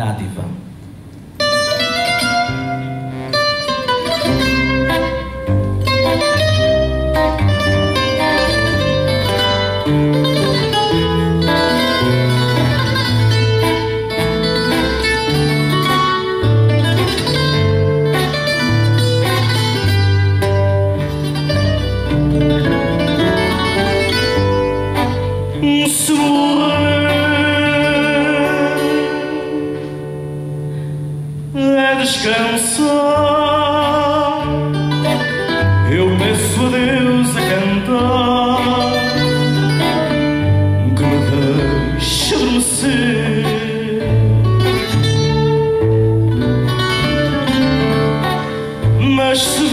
dádiva. descansar. Eu peço a Deus a cantar que me deixe adormecer. Mas se